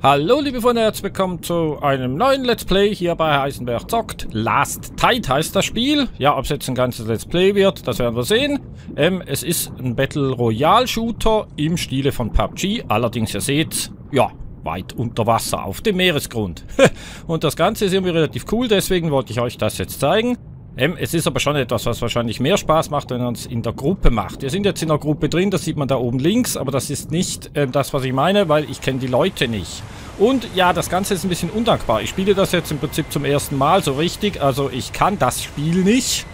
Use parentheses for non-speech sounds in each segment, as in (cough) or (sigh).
Hallo liebe Freunde, herzlich willkommen zu einem neuen Let's Play hier bei Heisenberg zockt. Last Tide heißt das Spiel. Ja, ob es jetzt ein ganzes Let's Play wird, das werden wir sehen. Ähm, es ist ein Battle Royale Shooter im Stile von PUBG. Allerdings, ihr seht, ja, weit unter Wasser, auf dem Meeresgrund. (laughs) Und das Ganze ist irgendwie relativ cool, deswegen wollte ich euch das jetzt zeigen. Ähm, es ist aber schon etwas, was wahrscheinlich mehr Spaß macht, wenn man es in der Gruppe macht. Wir sind jetzt in der Gruppe drin, das sieht man da oben links, aber das ist nicht ähm, das, was ich meine, weil ich kenne die Leute nicht. Und ja, das Ganze ist ein bisschen undankbar. Ich spiele das jetzt im Prinzip zum ersten Mal so richtig, also ich kann das Spiel nicht.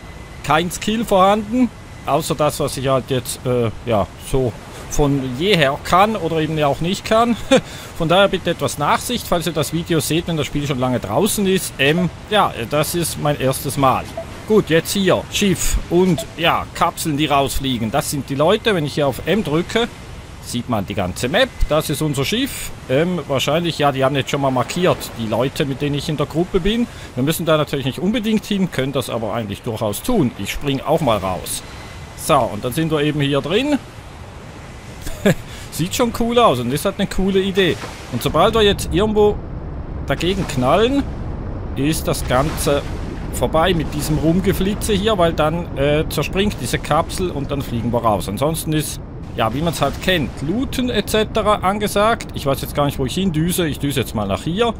Kein Skill vorhanden, außer das, was ich halt jetzt, äh, ja, so von jeher kann oder eben ja auch nicht kann. (laughs) Von daher bitte etwas Nachsicht, falls ihr das Video seht, wenn das Spiel schon lange draußen ist. Ähm, ja, das ist mein erstes Mal. Gut, jetzt hier, Schiff und ja, Kapseln, die rausfliegen. Das sind die Leute. Wenn ich hier auf M drücke, sieht man die ganze Map. Das ist unser Schiff. Ähm, wahrscheinlich, ja, die haben jetzt schon mal markiert, die Leute, mit denen ich in der Gruppe bin. Wir müssen da natürlich nicht unbedingt hin, können das aber eigentlich durchaus tun. Ich springe auch mal raus. So, und dann sind wir eben hier drin. (laughs) Sieht schon cool aus und ist halt eine coole Idee. Und sobald wir jetzt irgendwo dagegen knallen, ist das Ganze vorbei mit diesem Rumgeflitze hier, weil dann äh, zerspringt diese Kapsel und dann fliegen wir raus. Ansonsten ist, ja, wie man es halt kennt, Looten etc. angesagt. Ich weiß jetzt gar nicht, wo ich hindüse. Ich düse jetzt mal nach hier.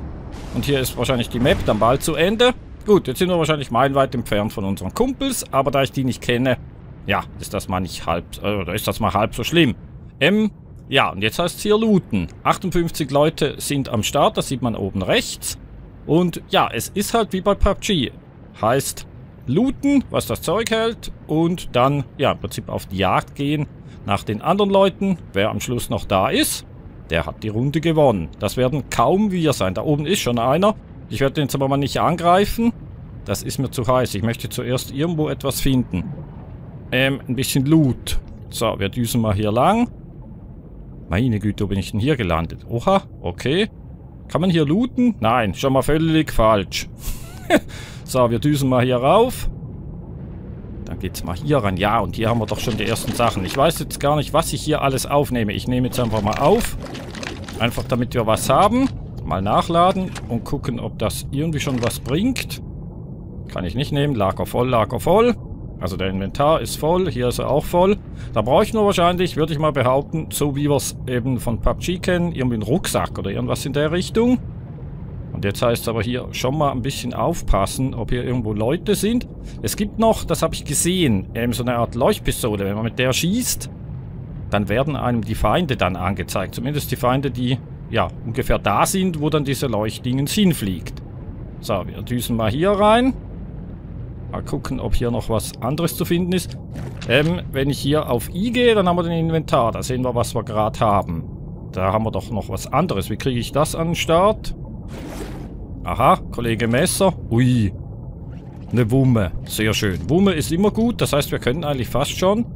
Und hier ist wahrscheinlich die Map dann bald zu Ende. Gut, jetzt sind wir wahrscheinlich meilenweit entfernt von unseren Kumpels, aber da ich die nicht kenne, ja, ist das mal nicht halb, äh, oder ist das mal halb so schlimm. M, ja, und jetzt heißt es hier looten. 58 Leute sind am Start, das sieht man oben rechts. Und ja, es ist halt wie bei PUBG. Heißt looten, was das Zeug hält und dann ja im Prinzip auf die Jagd gehen nach den anderen Leuten. Wer am Schluss noch da ist, der hat die Runde gewonnen. Das werden kaum wir sein. Da oben ist schon einer. Ich werde den jetzt aber mal nicht angreifen. Das ist mir zu heiß. Ich möchte zuerst irgendwo etwas finden. Ähm, ein bisschen Loot. So, wir düsen mal hier lang. Meine Güte, wo bin ich denn hier gelandet? Oha, okay. Kann man hier looten? Nein, schon mal völlig falsch. (laughs) So, wir düsen mal hier rauf. Dann geht's mal hier ran. Ja, und hier haben wir doch schon die ersten Sachen. Ich weiß jetzt gar nicht, was ich hier alles aufnehme. Ich nehme jetzt einfach mal auf. Einfach damit wir was haben. Mal nachladen und gucken, ob das irgendwie schon was bringt. Kann ich nicht nehmen. Lager voll, Lager voll. Also der Inventar ist voll. Hier ist er auch voll. Da brauche ich nur wahrscheinlich, würde ich mal behaupten, so wie wir es eben von PUBG kennen, irgendwie einen Rucksack oder irgendwas in der Richtung. Und jetzt heißt es aber hier schon mal ein bisschen aufpassen, ob hier irgendwo Leute sind. Es gibt noch, das habe ich gesehen, ähm, so eine Art Leuchtpistole. Wenn man mit der schießt, dann werden einem die Feinde dann angezeigt. Zumindest die Feinde, die ja ungefähr da sind, wo dann diese Leuchtdingens hinfliegt. So, wir düsen mal hier rein. Mal gucken, ob hier noch was anderes zu finden ist. Ähm, wenn ich hier auf I gehe, dann haben wir den Inventar. Da sehen wir, was wir gerade haben. Da haben wir doch noch was anderes. Wie kriege ich das an den Start? Aha, Kollege Messer. Ui. Eine Wumme. Sehr schön. Wumme ist immer gut. Das heißt, wir können eigentlich fast schon,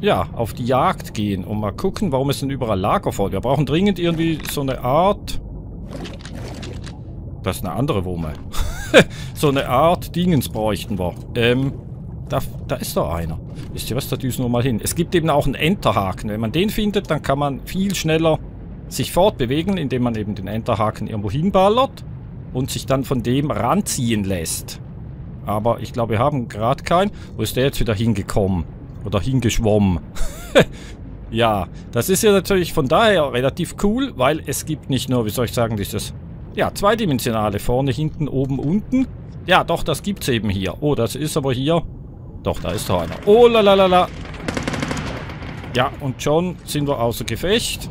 ja, auf die Jagd gehen und mal gucken, warum es denn überall Lager voll. Wir brauchen dringend irgendwie so eine Art... Das ist eine andere Wumme. (laughs) so eine Art Dingens bräuchten wir. Ähm, da, da ist doch einer. Wisst ihr was, da düsen wir mal hin. Es gibt eben auch einen Enterhaken. Wenn man den findet, dann kann man viel schneller sich fortbewegen, indem man eben den Enterhaken irgendwo hinballert und sich dann von dem ranziehen lässt. Aber ich glaube, wir haben gerade keinen. Wo ist der jetzt wieder hingekommen? Oder hingeschwommen? (laughs) ja, das ist ja natürlich von daher relativ cool, weil es gibt nicht nur, wie soll ich sagen, dieses, ja, zweidimensionale, vorne, hinten, oben, unten. Ja, doch, das gibt's eben hier. Oh, das ist aber hier... Doch, da ist doch einer. Oh, la la la la. Ja, und schon sind wir außer Gefecht.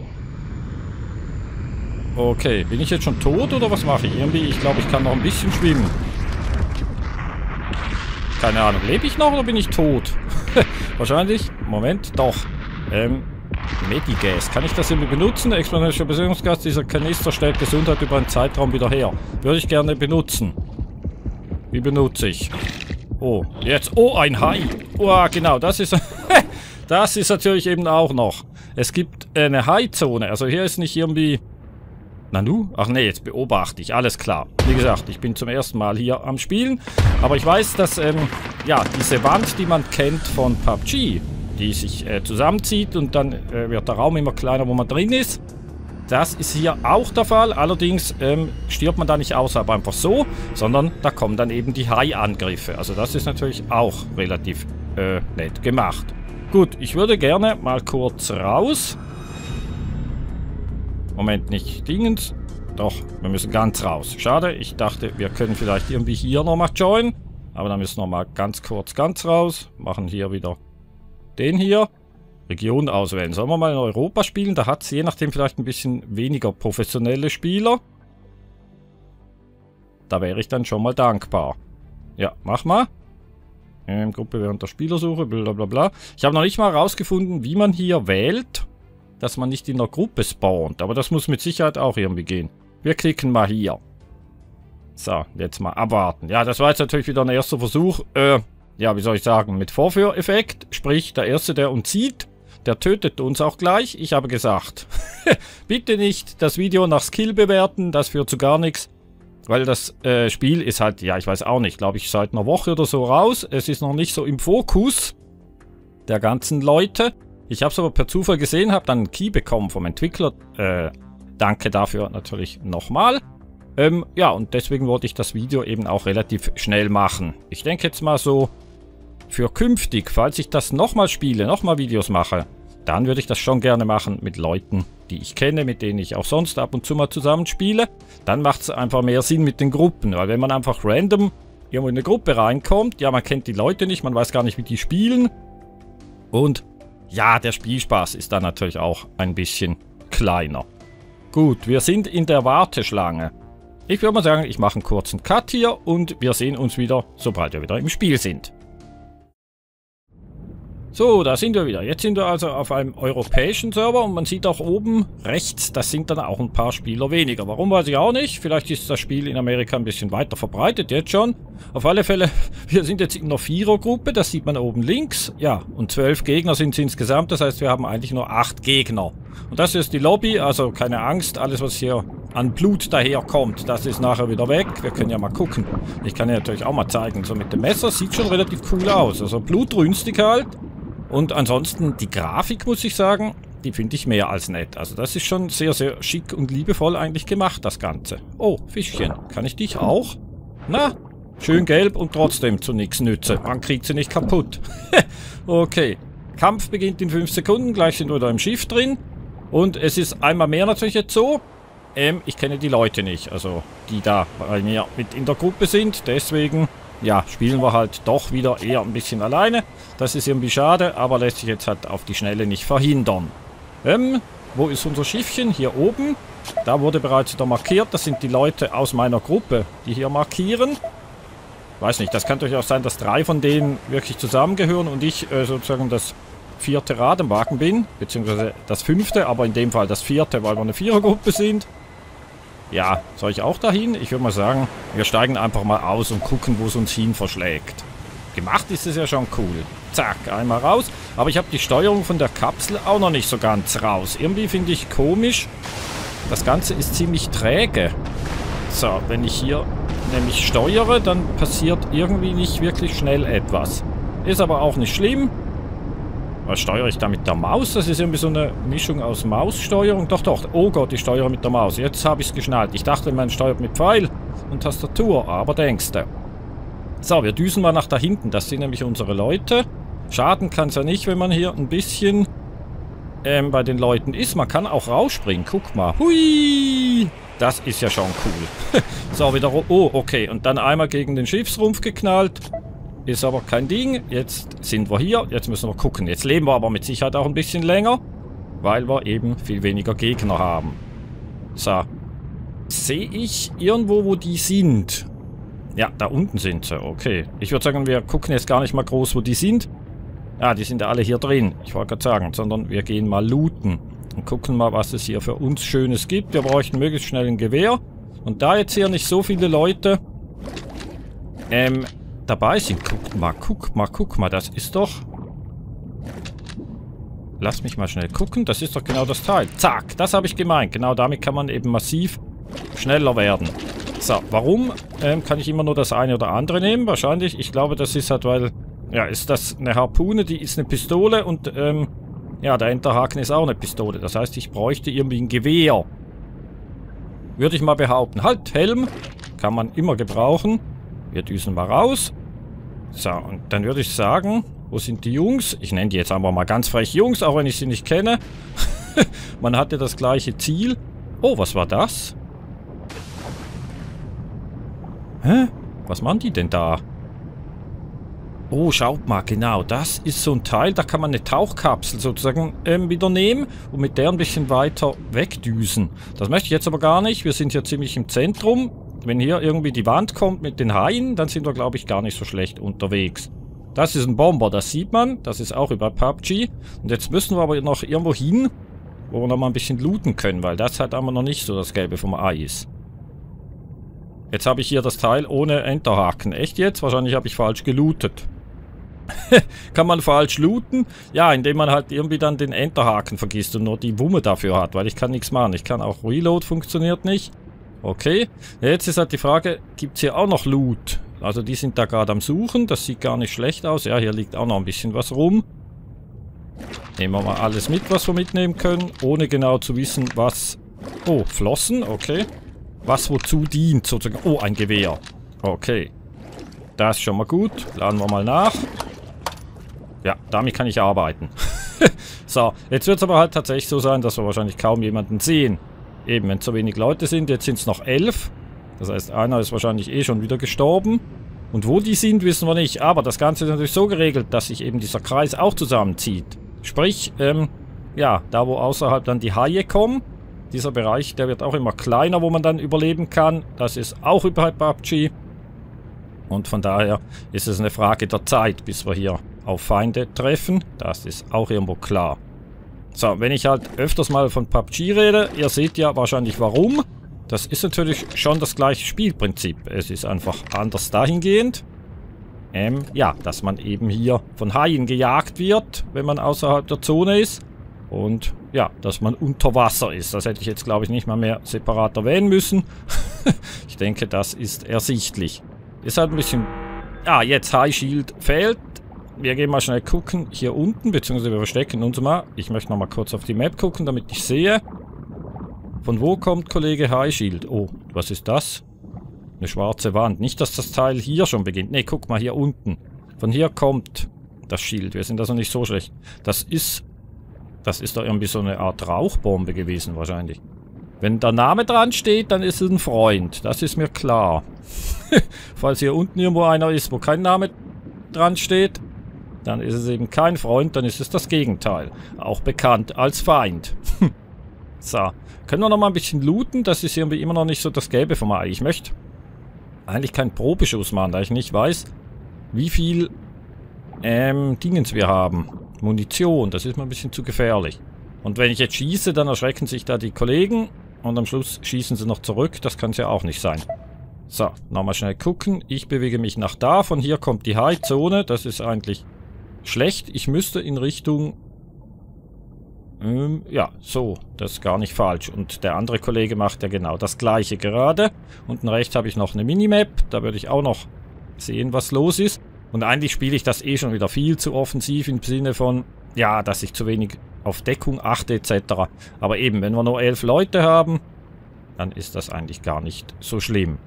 Okay, bin ich jetzt schon tot oder was mache ich? Irgendwie, ich glaube, ich kann noch ein bisschen schwimmen. Keine Ahnung, lebe ich noch oder bin ich tot? (laughs) Wahrscheinlich. Moment, doch. Ähm, Medigas. Kann ich das irgendwie benutzen? Exponential Besuchungsgas, dieser Kanister stellt Gesundheit über einen Zeitraum wieder her. Würde ich gerne benutzen. Wie benutze ich? Oh, jetzt. Oh, ein Hai. Oh, genau, das ist... (laughs) das ist natürlich eben auch noch. Es gibt eine Hai-Zone. Also hier ist nicht irgendwie Nanu? Ach nee, jetzt beobachte ich. Alles klar. Wie gesagt, ich bin zum ersten Mal hier am Spielen. Aber ich weiß, dass, ähm, ja, diese Wand, die man kennt von PUBG, die sich äh, zusammenzieht und dann äh, wird der Raum immer kleiner, wo man drin ist. Das ist hier auch der Fall. Allerdings ähm, stirbt man da nicht außerhalb einfach so, sondern da kommen dann eben die Hai-Angriffe. Also das ist natürlich auch relativ äh, nett gemacht. Gut, ich würde gerne mal kurz raus. Moment, nicht dingens. Doch, wir müssen ganz raus. Schade, ich dachte, wir können vielleicht irgendwie hier nochmal joinen. Aber dann müssen wir mal ganz kurz ganz raus. Machen hier wieder den hier. Region auswählen. Sollen wir mal in Europa spielen? Da hat es je nachdem vielleicht ein bisschen weniger professionelle Spieler. Da wäre ich dann schon mal dankbar. Ja, mach mal. Ähm, Gruppe während der Spielersuche, bla bla bla. Ich habe noch nicht mal herausgefunden, wie man hier wählt, dass man nicht in der Gruppe spawnt. Aber das muss mit Sicherheit auch irgendwie gehen. Wir klicken mal hier. So, jetzt mal abwarten. Ja, das war jetzt natürlich wieder ein erster Versuch. Äh, ja, wie soll ich sagen, mit Vorführeffekt. Sprich, der Erste, der uns sieht, der tötet uns auch gleich. Ich habe gesagt, (laughs) bitte nicht das Video nach Skill bewerten, das führt zu gar nichts. Weil das äh, Spiel ist halt, ja, ich weiß auch nicht, glaube ich, seit einer Woche oder so raus. Es ist noch nicht so im Fokus der ganzen Leute. Ich habe es aber per Zufall gesehen, habe dann einen Key bekommen vom Entwickler. Äh, danke dafür natürlich nochmal. Ähm, ja, und deswegen wollte ich das Video eben auch relativ schnell machen. Ich denke jetzt mal so, für künftig, falls ich das nochmal spiele, nochmal Videos mache, dann würde ich das schon gerne machen mit Leuten, die ich kenne, mit denen ich auch sonst ab und zu mal zusammenspiele. Dann macht es einfach mehr Sinn mit den Gruppen, weil wenn man einfach random irgendwo in eine Gruppe reinkommt, ja, man kennt die Leute nicht, man weiß gar nicht, wie die spielen. Und ja, der Spielspaß ist dann natürlich auch ein bisschen kleiner. Gut, wir sind in der Warteschlange. Ich würde mal sagen, ich mache einen kurzen Cut hier und wir sehen uns wieder, sobald wir wieder im Spiel sind. So, da sind wir wieder. Jetzt sind wir also auf einem europäischen Server und man sieht auch oben rechts, das sind dann auch ein paar Spieler weniger. Warum, weiß ich auch nicht. Vielleicht ist das Spiel in Amerika ein bisschen weiter verbreitet, jetzt schon. Auf alle Fälle, (laughs) wir sind jetzt in einer Vierergruppe, das sieht man oben links. Ja, und zwölf Gegner sind es insgesamt, das heißt, wir haben eigentlich nur acht Gegner. Und das ist die Lobby, also keine Angst, alles was hier an Blut daherkommt, das ist nachher wieder weg. Wir können ja mal gucken. Ich kann ja natürlich auch mal zeigen, so mit dem Messer sieht schon relativ cool aus. Also blutrünstig halt. Und ansonsten die Grafik, muss ich sagen, die finde ich mehr als nett. Also das ist schon sehr, sehr schick und liebevoll eigentlich gemacht, das Ganze. Oh, Fischchen. Kann ich dich auch? Na, schön gelb und trotzdem zu nichts nütze. Man kriegt sie nicht kaputt. (laughs) okay. Kampf beginnt in 5 Sekunden. Gleich sind wir da im Schiff drin. Und es ist einmal mehr natürlich jetzt so. Ähm, ich kenne die Leute nicht. Also die da bei mir mit in der Gruppe sind. Deswegen ja, spielen wir halt doch wieder eher ein bisschen alleine. Das ist irgendwie schade, aber lässt sich jetzt halt auf die Schnelle nicht verhindern. Ähm, wo ist unser Schiffchen? Hier oben. Da wurde bereits wieder markiert. Das sind die Leute aus meiner Gruppe, die hier markieren. Weiß nicht, das kann durchaus sein, dass drei von denen wirklich zusammengehören und ich äh, sozusagen das vierte Rad im Wagen bin. Beziehungsweise das fünfte, aber in dem Fall das vierte, weil wir eine Vierergruppe sind. Ja, soll ich auch dahin? Ich würde mal sagen, wir steigen einfach mal aus und gucken, wo es uns hin verschlägt. Gemacht ist es ja schon cool. Zack, einmal raus. Aber ich habe die Steuerung von der Kapsel auch noch nicht so ganz raus. Irgendwie finde ich komisch. Das Ganze ist ziemlich träge. So, wenn ich hier nämlich steuere, dann passiert irgendwie nicht wirklich schnell etwas. Ist aber auch nicht schlimm. Was steuere ich da mit der Maus? Das ist irgendwie so eine Mischung aus Maussteuerung. Doch, doch. Oh Gott, ich steuere mit der Maus. Jetzt habe ich es geschnallt. Ich dachte, man steuert mit Pfeil und Tastatur. Aber denkste. So, wir düsen mal nach da hinten. Das sind nämlich unsere Leute. Schaden kann es ja nicht, wenn man hier ein bisschen ähm, bei den Leuten ist. Man kann auch rausspringen. Guck mal. Hui! Das ist ja schon cool. (laughs) so, wieder... Oh, okay. Und dann einmal gegen den Schiffsrumpf geknallt. Ist aber kein Ding. Jetzt sind wir hier. Jetzt müssen wir gucken. Jetzt leben wir aber mit Sicherheit auch ein bisschen länger. Weil wir eben viel weniger Gegner haben. So. Sehe ich irgendwo, wo die sind? Ja, da unten sind sie. Okay. Ich würde sagen, wir gucken jetzt gar nicht mal groß, wo die sind. Ja, die sind ja alle hier drin. Ich wollte gerade sagen. Sondern wir gehen mal looten. Und gucken mal, was es hier für uns Schönes gibt. Wir bräuchten möglichst schnell ein Gewehr. Und da jetzt hier nicht so viele Leute ähm, dabei sind. Guck mal, guck mal, guck mal. Das ist doch... Lass mich mal schnell gucken. Das ist doch genau das Teil. Zack, das habe ich gemeint. Genau damit kann man eben massiv schneller werden. So, warum ähm, kann ich immer nur das eine oder andere nehmen? Wahrscheinlich, ich glaube, das ist halt, weil... Ja, ist das eine Harpune, die ist eine Pistole und ähm, ja, der Enterhaken ist auch eine Pistole. Das heißt, ich bräuchte irgendwie ein Gewehr. würde ich mal behaupten. Halt, Helm kann man immer gebrauchen. Wir düsen mal raus. So, und dann würde ich sagen, wo sind die Jungs? Ich nenne die jetzt einfach mal ganz frech Jungs, auch wenn ich sie nicht kenne. (laughs) man hatte das gleiche Ziel. Oh, was war das? Hä? Was machen die denn da? Oh, schaut mal, genau, das ist so ein Teil, da kann man eine Tauchkapsel sozusagen ähm, wieder nehmen und mit der ein bisschen weiter wegdüsen. Das möchte ich jetzt aber gar nicht, wir sind hier ziemlich im Zentrum. Wenn hier irgendwie die Wand kommt mit den Haien, dann sind wir, glaube ich, gar nicht so schlecht unterwegs. Das ist ein Bomber, das sieht man, das ist auch über PUBG. Und jetzt müssen wir aber noch irgendwo hin, wo wir noch mal ein bisschen looten können, weil das halt aber noch nicht so das Gelbe vom Ei ist. Jetzt habe ich hier das Teil ohne Enterhaken. Echt jetzt? Wahrscheinlich habe ich falsch gelootet. (laughs) Kann man falsch looten? Ja, indem man halt irgendwie dann den Enterhaken vergisst und nur die Wumme dafür hat, weil ich kann nichts machen. Ich kann auch Reload, funktioniert nicht. Okay, jetzt ist halt die Frage, gibt es hier auch noch Loot? Also die sind da gerade am Suchen, das sieht gar nicht schlecht aus. Ja, hier liegt auch noch ein bisschen was rum. Nehmen wir mal alles mit, was wir mitnehmen können, ohne genau zu wissen, was... Oh, Flossen, okay. Was wozu dient, sozusagen. Oh, ein Gewehr. Okay. Das ist schon mal gut. Laden wir mal nach. Ja, damit kann ich arbeiten. (laughs) so, jetzt wird es aber halt tatsächlich so sein, dass wir wahrscheinlich kaum jemanden sehen. Eben, wenn zu wenig Leute sind, jetzt sind es noch elf. Das heißt, einer ist wahrscheinlich eh schon wieder gestorben. Und wo die sind, wissen wir nicht. Aber das Ganze ist natürlich so geregelt, dass sich eben dieser Kreis auch zusammenzieht. Sprich, ähm, ja, da wo außerhalb dann die Haie kommen, dieser Bereich, der wird auch immer kleiner, wo man dann überleben kann. Das ist auch überhalb PUBG. Und von daher ist es eine Frage der Zeit, bis wir hier auf Feinde treffen. Das ist auch irgendwo klar. So, wenn ich halt öfters mal von PUBG rede, ihr seht ja wahrscheinlich warum. Das ist natürlich schon das gleiche Spielprinzip. Es ist einfach anders dahingehend. Ähm, ja, dass man eben hier von Haien gejagt wird, wenn man außerhalb der Zone ist. Und ja, dass man unter Wasser ist. Das hätte ich jetzt, glaube ich, nicht mal mehr separat erwähnen müssen. (laughs) ich denke, das ist ersichtlich. Ist halt ein bisschen... Ah, jetzt High Shield fehlt. Wir gehen mal schnell gucken hier unten, beziehungsweise wir verstecken uns mal. Ich möchte noch mal kurz auf die Map gucken, damit ich sehe. Von wo kommt Kollege High Shield? Oh, was ist das? Eine schwarze Wand. Nicht, dass das Teil hier schon beginnt. Ne, guck mal hier unten. Von hier kommt das Schild. Wir sind also nicht so schlecht. Das ist das ist doch irgendwie so eine Art Rauchbombe gewesen wahrscheinlich. Wenn der Name dran steht, dann ist es ein Freund. Das ist mir klar. (laughs) Falls hier unten irgendwo einer ist, wo kein Name dran steht, dann ist es eben kein Freund, dann ist es das Gegenteil. Auch bekannt als Feind. so, können wir noch mal ein bisschen looten? Das ist irgendwie immer noch nicht so das Gelbe vom Ei. Ich möchte eigentlich keinen Probeschuss machen, da ich nicht weiß, wie viel ähm, Dingens wir haben. Munition, das ist mir ein bisschen zu gefährlich. Und wenn ich jetzt schieße, dann erschrecken sich da die Kollegen und am Schluss schießen sie noch zurück. Das kann es ja auch nicht sein. So, nochmal schnell gucken. Ich bewege mich nach da. Von hier kommt die High-Zone. Das ist eigentlich schlecht. Ich müsste in Richtung... Ähm, ja, so. Das ist gar nicht falsch. Und der andere Kollege macht ja genau das gleiche gerade. Unten rechts habe ich noch eine Minimap. Da würde ich auch noch sehen, was los ist. Und eigentlich spiele ich das eh schon wieder viel zu offensiv im Sinne von, ja, dass ich zu wenig auf Deckung achte etc. Aber eben, wenn wir nur elf Leute haben, dann ist das eigentlich gar nicht so schlimm.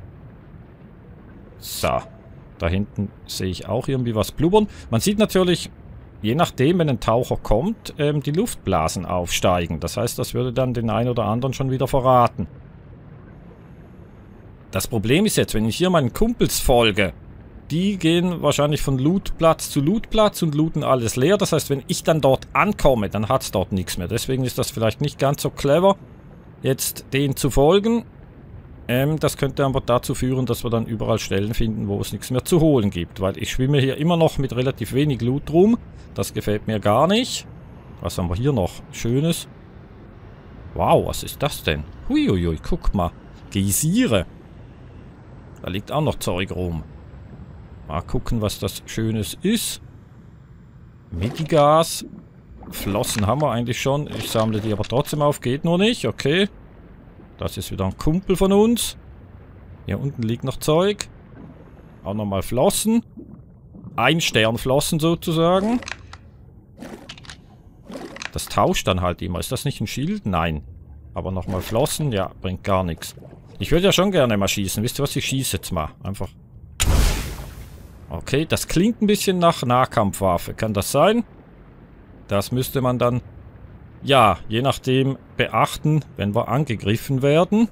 So, da hinten sehe ich auch irgendwie was blubbern. Man sieht natürlich, je nachdem, wenn ein Taucher kommt, ähm, die Luftblasen aufsteigen. Das heißt, das würde dann den einen oder anderen schon wieder verraten. Das Problem ist jetzt, wenn ich hier meinen Kumpels folge, die gehen wahrscheinlich von Lootplatz zu Lootplatz und looten alles leer. Das heißt, wenn ich dann dort ankomme, dann hat es dort nichts mehr. Deswegen ist das vielleicht nicht ganz so clever, jetzt den zu folgen. Ähm, das könnte aber dazu führen, dass wir dann überall Stellen finden, wo es nichts mehr zu holen gibt. Weil ich schwimme hier immer noch mit relativ wenig Loot rum. Das gefällt mir gar nicht. Was haben wir hier noch? Schönes. Wow, was ist das denn? Huiuiui, guck mal. Geysire. Da liegt auch noch Zeug rum. Mal gucken, was das Schönes ist. Medigas. Flossen haben wir eigentlich schon. Ich sammle die aber trotzdem auf. Geht nur nicht. Okay. Das ist wieder ein Kumpel von uns. Hier unten liegt noch Zeug. Auch nochmal Flossen. Ein Stern Flossen sozusagen. Das tauscht dann halt immer. Ist das nicht ein Schild? Nein. Aber nochmal Flossen? Ja, bringt gar nichts. Ich würde ja schon gerne mal schießen. Wisst ihr was? Ich schieße jetzt mal. Einfach. Okay, das klingt ein bisschen nach Nahkampfwaffe. Kann das sein? Das müsste man dann, ja, je nachdem beachten, wenn wir angegriffen werden.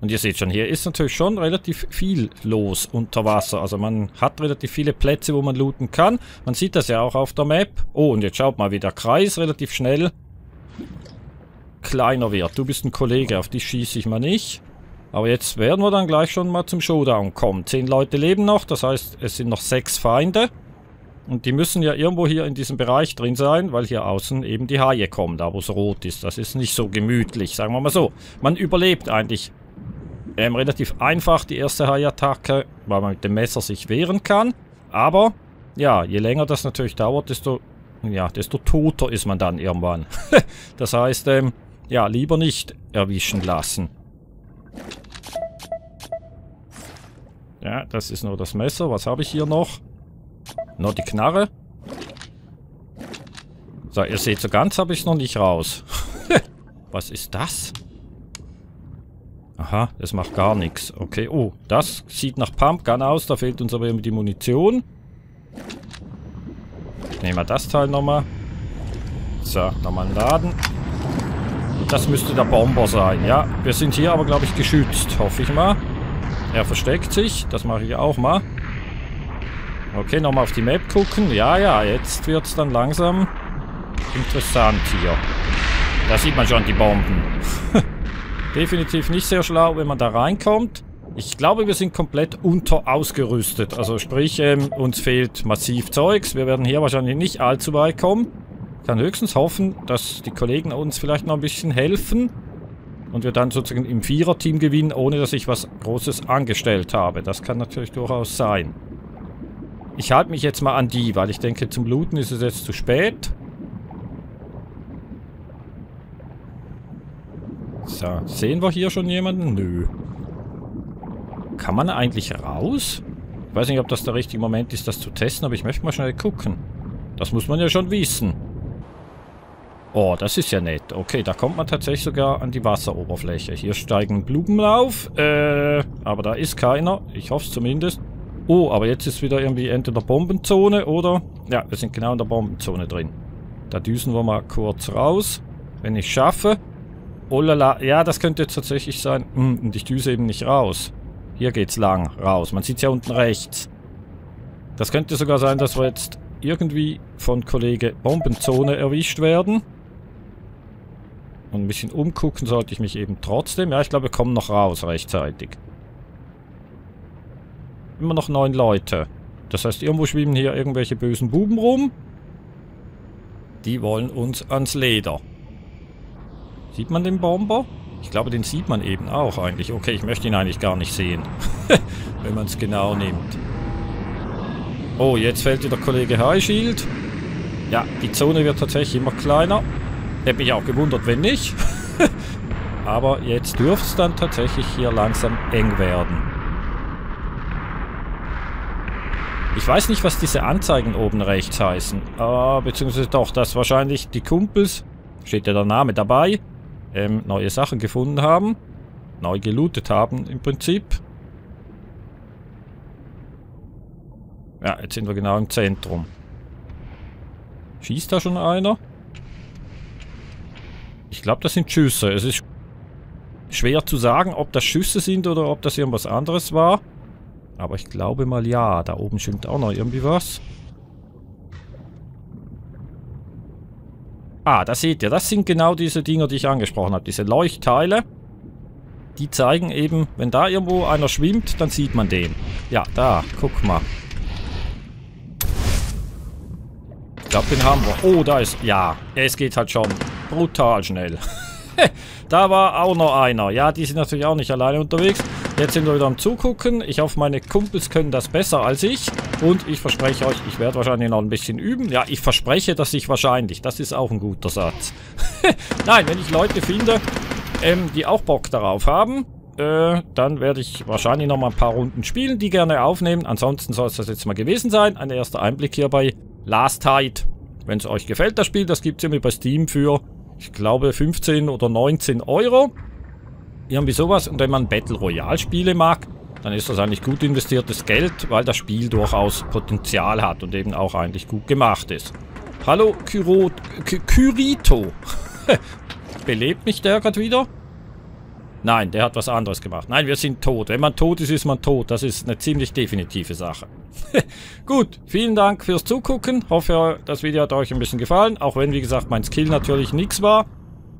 Und ihr seht schon, hier ist natürlich schon relativ viel los unter Wasser. Also man hat relativ viele Plätze, wo man looten kann. Man sieht das ja auch auf der Map. Oh, und jetzt schaut mal, wie der Kreis relativ schnell kleiner wird. Du bist ein Kollege, auf dich schieße ich mal nicht. Aber jetzt werden wir dann gleich schon mal zum Showdown kommen. Zehn Leute leben noch, das heißt, es sind noch sechs Feinde. Und die müssen ja irgendwo hier in diesem Bereich drin sein, weil hier außen eben die Haie kommen, da wo es rot ist. Das ist nicht so gemütlich, sagen wir mal so. Man überlebt eigentlich ähm, relativ einfach die erste Hai-Attacke, weil man mit dem Messer sich wehren kann. Aber, ja, je länger das natürlich dauert, desto, ja, desto toter ist man dann irgendwann. (laughs) das heißt, ähm, ja, lieber nicht erwischen lassen. Ja, das ist nur das Messer. Was habe ich hier noch? Noch die Knarre. So, ihr seht, so ganz habe ich es noch nicht raus. (laughs) Was ist das? Aha, das macht gar nichts. Okay, oh, das sieht nach Pumpgun aus. Da fehlt uns aber immer die Munition. Nehmen wir das Teil nochmal. So, nochmal Laden. Das müsste der Bomber sein, ja. Wir sind hier aber, glaube ich, geschützt, hoffe ich mal. Er versteckt sich. Das mache ich auch mal. Okay, nochmal auf die Map gucken. Ja, ja, jetzt wird es dann langsam interessant hier. Da sieht man schon die Bomben. (laughs) Definitiv nicht sehr schlau, wenn man da reinkommt. Ich glaube, wir sind komplett unter ausgerüstet. Also sprich, ähm, uns fehlt massiv Zeugs. Wir werden hier wahrscheinlich nicht allzu weit kommen. Ich kann höchstens hoffen, dass die Kollegen uns vielleicht noch ein bisschen helfen. Und wir dann sozusagen im Viererteam gewinnen, ohne dass ich was Großes angestellt habe. Das kann natürlich durchaus sein. Ich halte mich jetzt mal an die, weil ich denke, zum Looten ist es jetzt zu spät. So, sehen wir hier schon jemanden? Nö. Kann man eigentlich raus? Ich weiß nicht, ob das der richtige Moment ist, das zu testen, aber ich möchte mal schnell gucken. Das muss man ja schon wissen. Oh, das ist ja nett. Okay, da kommt man tatsächlich sogar an die Wasseroberfläche. Hier steigen Blumen auf. Äh, aber da ist keiner. Ich hoffe es zumindest. Oh, aber jetzt ist wieder irgendwie entweder Bombenzone oder... Ja, wir sind genau in der Bombenzone drin. Da düsen wir mal kurz raus. Wenn ich schaffe. Oh lala, ja, das könnte jetzt tatsächlich sein. Hm, und ich düse eben nicht raus. Hier geht's lang, raus. Man sieht ja unten rechts. Das könnte sogar sein, dass wir jetzt irgendwie von Kollege Bombenzone erwischt werden. Und ein bisschen umgucken sollte ich mich eben trotzdem. Ja, ich glaube, wir kommen noch raus rechtzeitig. Immer noch neun Leute. Das heißt, irgendwo schwimmen hier irgendwelche bösen Buben rum. Die wollen uns ans Leder. Sieht man den Bomber? Ich glaube, den sieht man eben auch eigentlich. Okay, ich möchte ihn eigentlich gar nicht sehen. (laughs) Wenn man es genau nimmt. Oh, jetzt fällt wieder Kollege High Shield. Ja, die Zone wird tatsächlich immer kleiner. Hätte mich auch gewundert, wenn nicht. (laughs) Aber jetzt dürfte es dann tatsächlich hier langsam eng werden. Ich weiß nicht, was diese Anzeigen oben rechts heißen. Ah, beziehungsweise doch, dass wahrscheinlich die Kumpels, steht ja der Name dabei, ähm, neue Sachen gefunden haben. Neu gelootet haben im Prinzip. Ja, jetzt sind wir genau im Zentrum. Schießt da schon einer? Ich glaube, das sind Schüsse. Es ist schwer zu sagen, ob das Schüsse sind oder ob das irgendwas anderes war. Aber ich glaube mal ja. Da oben schwimmt auch noch irgendwie was. Ah, da seht ihr, das sind genau diese Dinger, die ich angesprochen habe. Diese Leuchtteile. Die zeigen eben, wenn da irgendwo einer schwimmt, dann sieht man den. Ja, da, guck mal. Ich glaube, den haben wir. Oh, da ist... Ja, es geht halt schon brutal schnell. (laughs) da war auch noch einer. Ja, die sind natürlich auch nicht alleine unterwegs. Jetzt sind wir wieder am Zugucken. Ich hoffe, meine Kumpels können das besser als ich. Und ich verspreche euch, ich werde wahrscheinlich noch ein bisschen üben. Ja, ich verspreche, dass ich wahrscheinlich. Das ist auch ein guter Satz. (laughs) Nein, wenn ich Leute finde, ähm, die auch Bock darauf haben, äh, dann werde ich wahrscheinlich noch mal ein paar Runden spielen, die gerne aufnehmen. Ansonsten soll es das jetzt mal gewesen sein. Ein erster Einblick hier bei Last Tide. Wenn es euch gefällt, das Spiel, das gibt es irgendwie bei Steam für, ich glaube, 15 oder 19 Euro. Irgendwie sowas. Und wenn man Battle Royale Spiele mag, dann ist das eigentlich gut investiertes Geld, weil das Spiel durchaus Potenzial hat und eben auch eigentlich gut gemacht ist. Hallo, Kyro... Kyrito. (laughs) Belebt mich der gerade wieder? Nein, der hat was anderes gemacht. Nein, wir sind tot. Wenn man tot ist, ist man tot. Das ist eine ziemlich definitive Sache. (laughs) Gut, vielen Dank fürs Zugucken. Hoffe, das Video hat euch ein bisschen gefallen. Auch wenn, wie gesagt, mein Skill natürlich nichts war.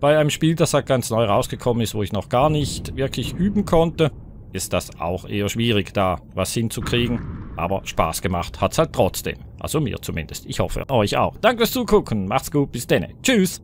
Bei einem Spiel, das halt ganz neu rausgekommen ist, wo ich noch gar nicht wirklich üben konnte, ist das auch eher schwierig, da was hinzukriegen. Aber Spaß gemacht hat's halt trotzdem. Also mir zumindest. Ich hoffe, euch auch. Danke fürs Zugucken. Macht's gut. Bis dann. Tschüss.